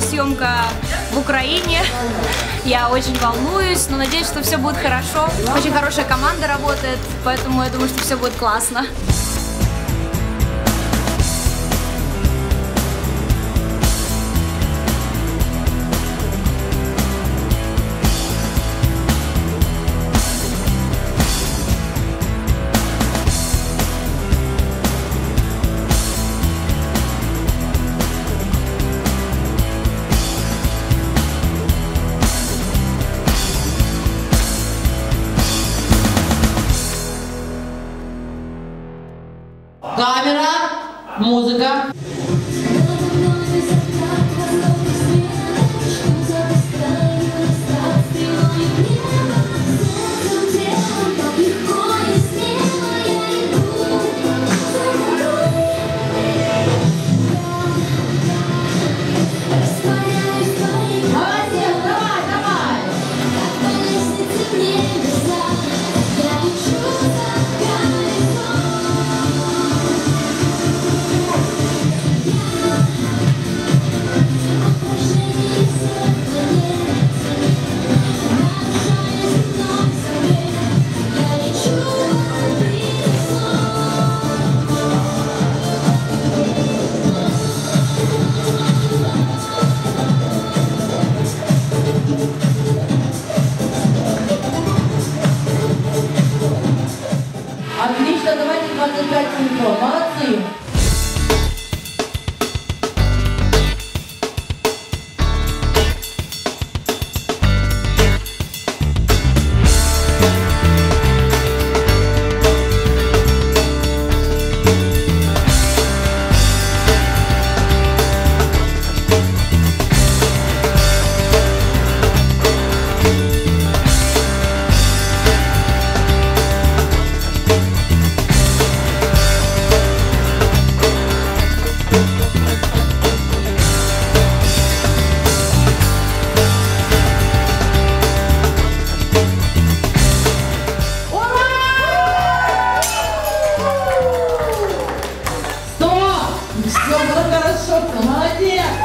съемка в Украине. Я очень волнуюсь, но надеюсь, что все будет хорошо. Очень хорошая команда работает, поэтому я думаю, что все будет классно. Камера, музыка. 25 пунктов. Молодцы. Jogando ela chocolate.